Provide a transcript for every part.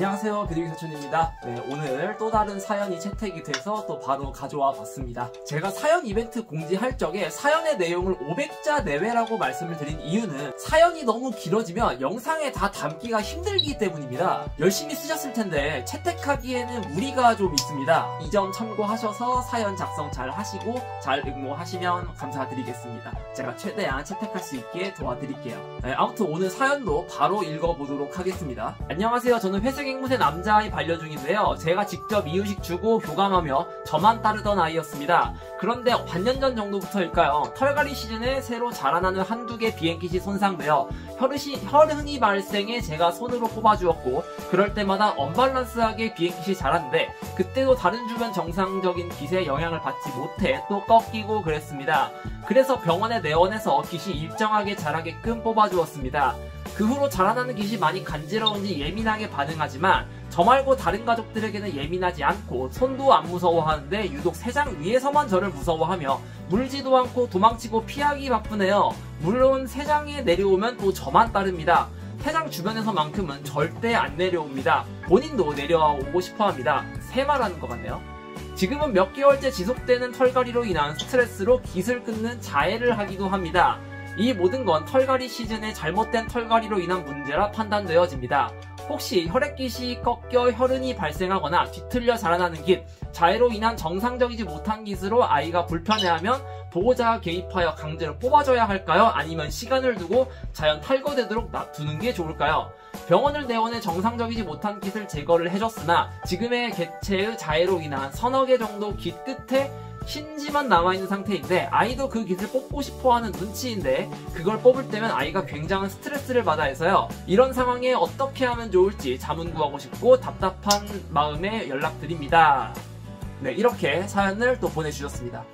네, 안녕하세요. 비둘기 사촌입니다. 네, 오늘 또 다른 사연이 채택이 돼서 또 바로 가져와 봤습니다. 제가 사연 이벤트 공지할 적에 사연의 내용을 500자 내외라고 말씀을 드린 이유는 사연이 너무 길어지면 영상에 다 담기가 힘들기 때문입니다. 열심히 쓰셨을 텐데 채택하기에는 무리가 좀 있습니다. 이 점 참고하셔서 사연 작성 잘 하시고 잘 응모하시면 감사드리겠습니다. 제가 최대한 채택할 수 있게 도와드릴게요. 네, 아무튼 오늘 사연도 바로 읽어보도록 하겠습니다. 안녕하세요. 저는 회색 앵무새 남자아이 반려 중인데요. 제가 직접 이유식 주고 교감하며 저만 따르던 아이였습니다. 그런데 반년 전 정도부터일까요? 털갈이 시즌에 새로 자라나는 한두 개 비행kit이 손상되어 혈흔이, 혈흔이 발생해 제가 손으로 뽑아주었고 그럴 때마다 언밸런스하게 비행kit이 자랐는데 그때도 다른 주변 정상적인 깃의 영향을 받지 못해 또 꺾이고 그랬습니다. 그래서 병원에 내원해서 깃이 일정하게 자라게끔 뽑아주었습니다. 그 후로 자라나는 깃이 많이 간지러운지 예민하게 반응하지만 저 말고 다른 가족들에게는 예민하지 않고 손도 안 무서워하는데 유독 세장 위에서만 저를 무서워하며 물지도 않고 도망치고 피하기 바쁘네요. 물론 세장에 내려오면 또 저만 따릅니다. 세장 주변에서만큼은 절대 안 내려옵니다. 본인도 내려오고 싶어 합니다. 새 말하는 것 같네요. 지금은 몇 개월째 지속되는 털갈이로 인한 스트레스로 깃을 끊는 자해를 하기도 합니다. 이 모든 건 털갈이 시즌의 잘못된 털갈이로 인한 문제라 판단되어집니다. 혹시 혈액깃이 꺾여 혈흔이 발생하거나 뒤틀려 자라나는 깃, 자해로 인한 정상적이지 못한 깃으로 아이가 불편해하면 보호자가 개입하여 강제로 뽑아줘야 할까요? 아니면 시간을 두고 자연 탈거되도록 놔두는 게 좋을까요? 병원을 내원해 정상적이지 못한 깃을 제거를 해줬으나 지금의 개체의 자해로 인한 서너 개 정도 깃 끝에 흰지만 남아있는 상태인데 아이도 그 깃을 뽑고 싶어하는 눈치인데 그걸 뽑을 때면 아이가 굉장한 스트레스를 받아 해서요. 이런 상황에 어떻게 하면 좋을지 자문 구하고 싶고 답답한 마음에 연락드립니다. 네 이렇게 사연을 또 보내주셨습니다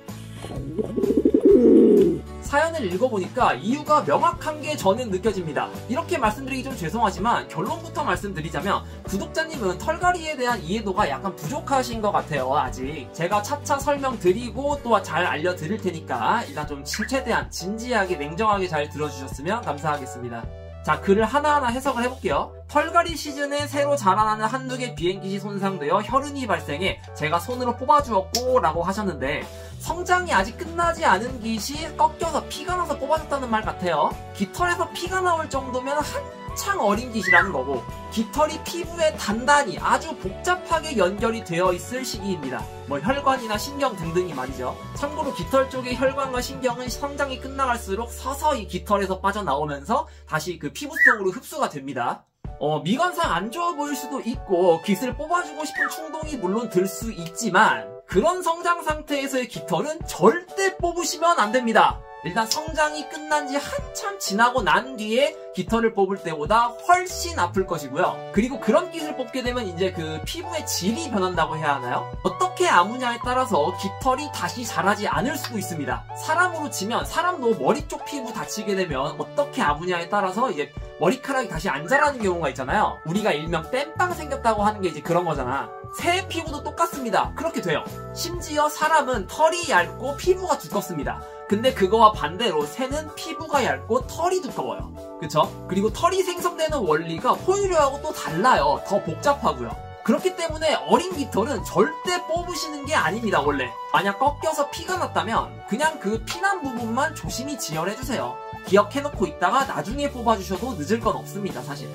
사연을 읽어보니까 이유가 명확한 게 저는 느껴집니다. 이렇게 말씀드리기 좀 죄송하지만 결론부터 말씀드리자면 구독자님은 털갈이에 대한 이해도가 약간 부족하신 것 같아요. 아직 제가 차차 설명드리고 또 잘 알려드릴 테니까 일단 좀 최대한 진지하게 냉정하게 잘 들어주셨으면 감사하겠습니다. 자, 글을 하나하나 해석을 해볼게요. 털갈이 시즌에 새로 자라나는 한두 개 비행깃이 손상되어 혈흔이 발생해 제가 손으로 뽑아주었고 라고 하셨는데 성장이 아직 끝나지 않은 깃이 꺾여서 피가 나서 뽑아줬다는 말 같아요. 깃털에서 피가 나올 정도면 한 창 어린 깃이라는 거고 깃털이 피부에 단단히 아주 복잡하게 연결이 되어 있을 시기입니다. 뭐 혈관이나 신경 등등이 말이죠. 참고로 깃털 쪽의 혈관과 신경은 성장이 끝나갈수록 서서히 깃털에서 빠져나오면서 다시 그 피부 속으로 흡수가 됩니다. 어, 미관상 안 좋아 보일 수도 있고 깃을 뽑아주고 싶은 충동이 물론 들 수 있지만 그런 성장 상태에서의 깃털은 절대 뽑으시면 안 됩니다. 일단 성장이 끝난 지 한참 지나고 난 뒤에 깃털을 뽑을 때보다 훨씬 아플 것이고요. 그리고 그런 깃을 뽑게 되면 이제 그 피부의 질이 변한다고 해야 하나요? 어떻게 아무냐에 따라서 깃털이 다시 자라지 않을 수도 있습니다. 사람으로 치면 사람도 머리 쪽 피부 다치게 되면 어떻게 아무냐에 따라서 이제 머리카락이 다시 안 자라는 경우가 있잖아요. 우리가 일명 땜빵 생겼다고 하는 게 이제 그런 거잖아. 새 피부도 똑같습니다. 그렇게 돼요. 심지어 사람은 털이 얇고 피부가 두껍습니다. 근데 그거와 반대로 새는 피부가 얇고 털이 두꺼워요. 그쵸? 그리고 털이 생성되는 원리가 포유류하고 또 달라요. 더 복잡하고요. 그렇기 때문에 어린 깃털은 절대 뽑으시는 게 아닙니다, 원래. 만약 꺾여서 피가 났다면 그냥 그 피난 부분만 조심히 지혈해주세요. 기억해놓고 있다가 나중에 뽑아주셔도 늦을 건 없습니다, 사실.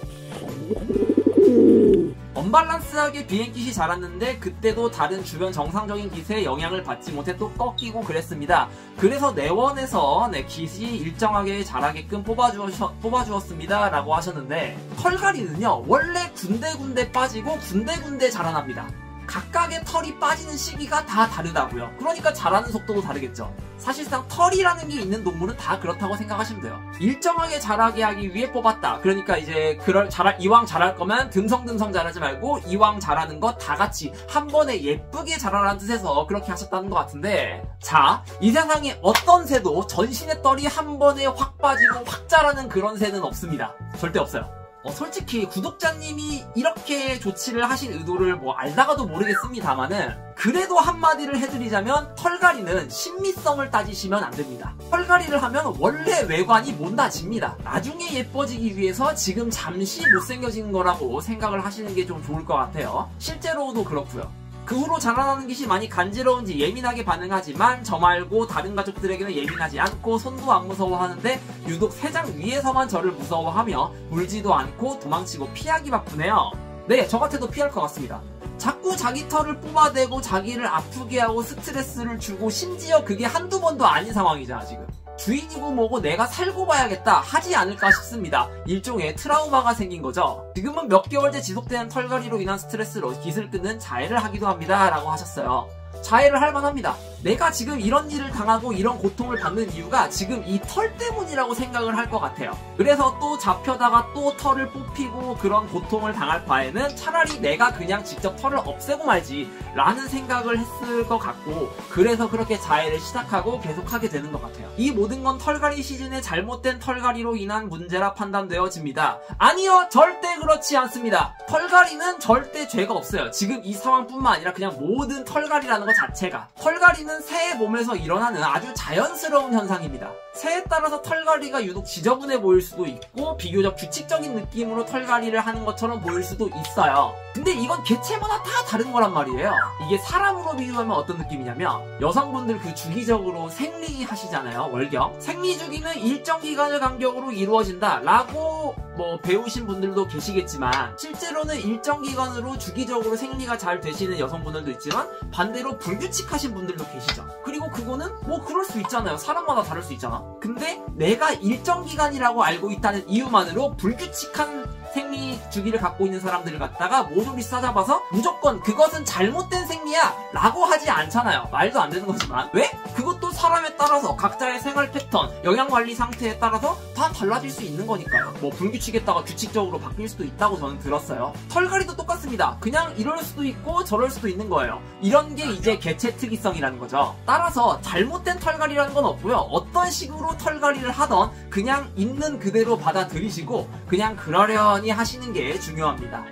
언밸런스하게 비행깃이 자랐는데 그때도 다른 주변 정상적인 깃에 영향을 받지 못해 또 꺾이고 그랬습니다. 그래서 내원에서 네, 깃이 일정하게 자라게끔 뽑아주었, 뽑아주었습니다. 라고 하셨는데 털갈이는요 원래 군데군데 빠지고 군데군데 자라납니다. 각각의 털이 빠지는 시기가 다 다르다고요. 그러니까 자라는 속도도 다르겠죠. 사실상 털이라는 게 있는 동물은 다 그렇다고 생각하시면 돼요. 일정하게 자라게 하기 위해 뽑았다. 그러니까 이제 그럴 자랄 이왕 자랄 거면 듬성듬성 자라지 말고 이왕 자라는 거다 같이 한 번에 예쁘게 자라라는 뜻에서 그렇게 하셨다는 것 같은데 자, 이 세상에 어떤 새도 전신의 털이 한 번에 확 빠지고 확 자라는 그런 새는 없습니다. 절대 없어요. 어, 솔직히 구독자님이 이렇게 조치를 하신 의도를 뭐 알다가도 모르겠습니다만은 그래도 한마디를 해드리자면 털갈이는 신미성을 따지시면 안 됩니다. 털갈이를 하면 원래 외관이 못나집니다. 나중에 예뻐지기 위해서 지금 잠시 못생겨진 거라고 생각을 하시는 게 좀 좋을 것 같아요. 실제로도 그렇고요. 그 후로 자라나는 깃이 많이 간지러운지 예민하게 반응하지만 저 말고 다른 가족들에게는 예민하지 않고 손도 안 무서워하는데 유독 세장 위에서만 저를 무서워하며 물지도 않고 도망치고 피하기 바쁘네요. 네, 저 같아도 피할 것 같습니다. 자꾸 자기 털을 뽑아대고 자기를 아프게 하고 스트레스를 주고 심지어 그게 한두 번도 아닌 상황이잖아 지금. 주인이고 뭐고 내가 살고 봐야겠다 하지 않을까 싶습니다. 일종의 트라우마가 생긴 거죠. 지금은 몇 개월째 지속되는 털갈이로 인한 스트레스로 깃을 끊는 자해를 하기도 합니다. 라고 하셨어요. 자해를 할 만합니다. 내가 지금 이런 일을 당하고 이런 고통을 받는 이유가 지금 이 털 때문이라고 생각을 할 것 같아요. 그래서 또 잡혀다가 또 털을 뽑히고 그런 고통을 당할 바에는 차라리 내가 그냥 직접 털을 없애고 말지 라는 생각을 했을 것 같고 그래서 그렇게 자해를 시작하고 계속하게 되는 것 같아요. 이 모든 건 털갈이 시즌의 잘못된 털갈이로 인한 문제라 판단되어집니다. 아니요 절대 그렇지 않습니다. 털갈이는 절대 죄가 없어요. 지금 이 상황뿐만 아니라 그냥 모든 털갈이라는 것 자체가 털은 새의 몸에서 일어나는 아주 자연스러운 현상입니다. 새에 따라서 털갈이가 유독 지저분해 보일 수도 있고 비교적 규칙적인 느낌으로 털갈이를 하는 것처럼 보일 수도 있어요. 근데 이건 개체마다 다 다른 거란 말이에요. 이게 사람으로 비유하면 어떤 느낌이냐면 여성분들 그 주기적으로 생리 하시잖아요. 월경. 생리 주기는 일정 기간을 간격으로 이루어진다 라고 뭐 배우신 분들도 계시겠지만 실제로는 일정 기간으로 주기적으로 생리가 잘 되시는 여성분들도 있지만 반대로 불규칙하신 분들도 계시죠. 그리고 그거는 뭐 그럴 수 있잖아요. 사람마다 다를 수 있잖아. 근데 내가 일정 기간이라고 알고 있다는 이유만으로 불규칙한 생리 주기를 갖고 있는 사람들을 갖다가 모조리 싸잡아서 무조건 그것은 잘못된 생리야 라고 하지 않잖아요. 말도 안 되는 거지만 왜? 그것도 사람에 따라서 각자의 생활 패턴, 영양관리 상태에 따라서 다 달라질 수 있는 거니까요. 뭐 불규칙했다가 규칙적으로 바뀔 수도 있다고 저는 들었어요. 털갈이도 똑같습니다. 그냥 이럴 수도 있고 저럴 수도 있는 거예요. 이런 게 이제 개체 특이성이라는 거죠. 따라서 잘못된 털갈이라는 건 없고요. 어떤 식으로 털갈이를 하던 그냥 있는 그대로 받아들이시고 그냥 그러려니 하시는 게 중요합니다.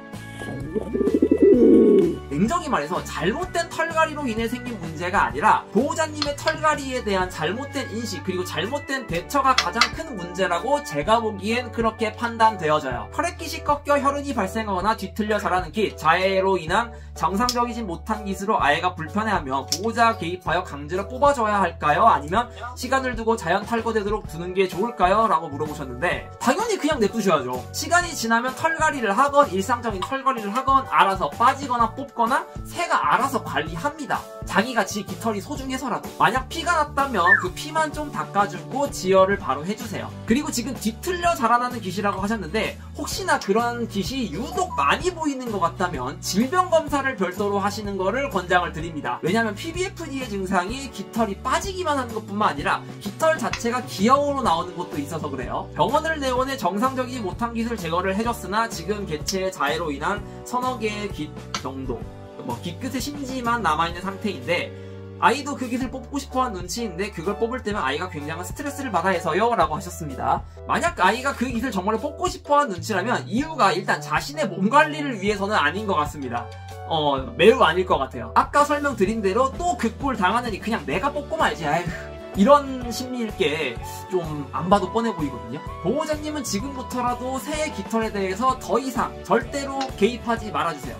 냉정히 말해서 잘못된 털갈이로 인해 생긴 문제가 아니라 보호자님의 털갈이에 대한 잘못된 인식 그리고 잘못된 대처가 가장 큰 문제라고 제가 보기엔 그렇게 판단되어져요. 혈액깃이 꺾여 혈흔이 발생하거나 뒤틀려 자라는 깃, 자해로 인한 정상적이지 못한 깃으로 아이가 불편해하며 보호자 개입하여 강제로 뽑아줘야 할까요? 아니면 시간을 두고 자연 탈거되도록 두는 게 좋을까요? 라고 물어보셨는데 당연히 그냥 냅두셔야죠. 시간이 지나면 털갈이를 하건 일상적인 털갈이를 하건 알아서 빠지거나 뽑거나 새가 알아서 관리합니다. 자기가 지 깃털이 소중해서라도 만약 피가 났다면 그 피만 좀 닦아주고 지혈을 바로 해주세요. 그리고 지금 뒤틀려 자라나는 깃이라고 하셨는데 혹시나 그런 깃이 유독 많이 보이는 것 같다면 질병 검사를 별도로 하시는 거를 권장을 드립니다. 왜냐하면 PBFD의 증상이 깃털이 빠지기만 하는 것뿐만 아니라 깃털 자체가 기형으로 나오는 것도 있어서 그래요. 병원을 내원해 정상적이지 못한 깃을 제거를 해줬으나 지금 개체의 자해로 인한 서너 개의 깃 정도 뭐 깃끝의 심지만 남아있는 상태인데 아이도 그 깃을 뽑고 싶어한 눈치인데 그걸 뽑을 때면 아이가 굉장한 스트레스를 받아 해서요 라고 하셨습니다. 만약 아이가 그 깃을 정말 뽑고 싶어한 눈치라면 이유가 일단 자신의 몸 관리를 위해서는 아닌 것 같습니다. 어 매우 아닐 것 같아요. 아까 설명드린 대로 또그꼴 당하느니 그냥 내가 뽑고 말지 아휴 이런 심리일 게 좀 안 봐도 뻔해 보이거든요. 보호자님은 지금부터라도 새해 깃털에 대해서 더 이상 절대로 개입하지 말아주세요.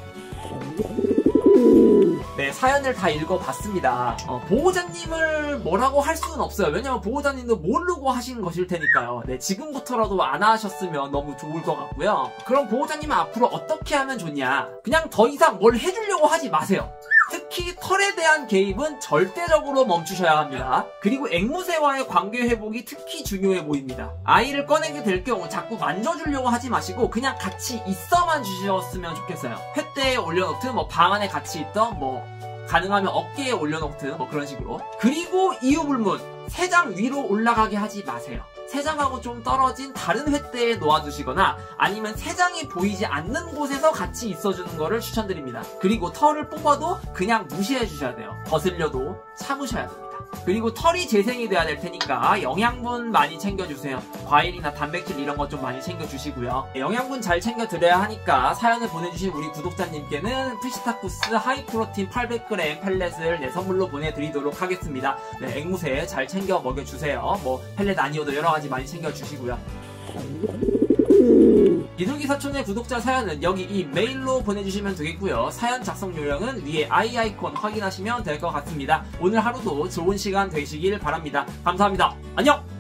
네, 사연을 다 읽어봤습니다. 어, 보호자님을 뭐라고 할 수는 없어요. 왜냐면 보호자님도 모르고 하신 것일 테니까요. 네, 지금부터라도 안 하셨으면 너무 좋을 것 같고요. 그럼 보호자님은 앞으로 어떻게 하면 좋냐? 그냥 더 이상 뭘 해주려고 하지 마세요. 특히 털에 대한 개입은 절대적으로 멈추셔야 합니다. 그리고 앵무새와의 관계 회복이 특히 중요해 보입니다. 아이를 꺼내게 될 경우 자꾸 만져주려고 하지 마시고 그냥 같이 있어만 주셨으면 좋겠어요. 횃대에 올려놓든 뭐 방 안에 같이 있던 뭐 가능하면 어깨에 올려놓든 뭐 그런 식으로 그리고 이유불문 세장 위로 올라가게 하지 마세요. 세장하고 좀 떨어진 다른 횃대에 놓아두시거나 아니면 세장이 보이지 않는 곳에서 같이 있어주는 것을 추천드립니다. 그리고 털을 뽑아도 그냥 무시해 주셔야 돼요. 거슬려도 참으셔야 됩니다. 그리고 털이 재생이 돼야 될 테니까 영양분 많이 챙겨주세요. 과일이나 단백질 이런 것 좀 많이 챙겨주시고요. 영양분 잘 챙겨드려야 하니까 사연을 보내주신 우리 구독자님께는 프시타쿠스 하이프로틴 800g 펠렛을 네, 선물로 보내드리도록 하겠습니다. 네, 앵무새 잘 챙겨 먹여주세요. 뭐 펠렛 아니어도 여러 가지 많이 챙겨주시고요. 비둘기 사촌의 구독자 사연은 여기 이 메일로 보내주시면 되겠고요. 사연 작성 요령은 위에 i 아이콘 확인하시면 될 것 같습니다. 오늘 하루도 좋은 시간 되시길 바랍니다. 감사합니다. 안녕!